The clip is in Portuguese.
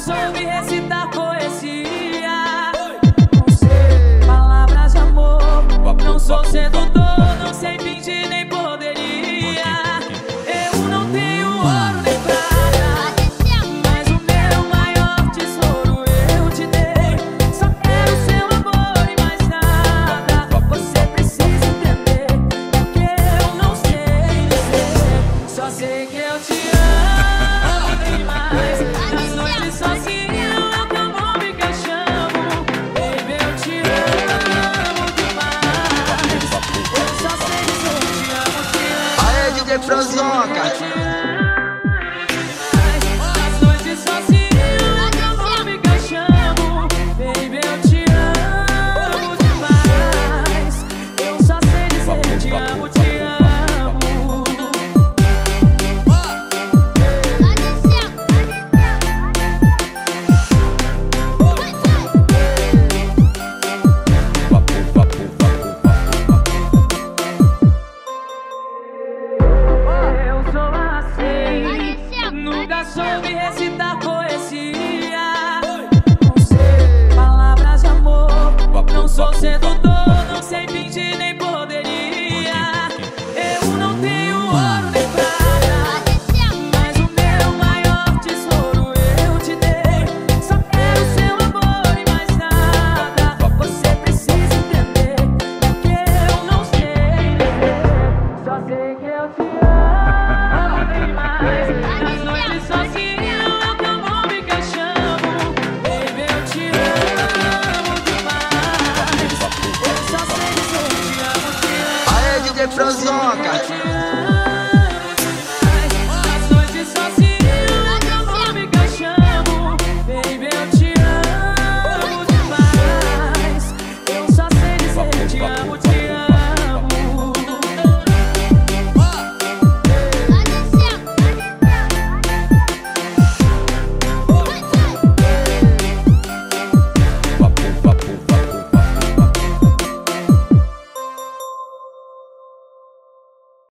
soube resistir. DJ Franzoca. nunca soube recitar poesia. Não palavras de amor, não sou sedutor. DJ Franzoca.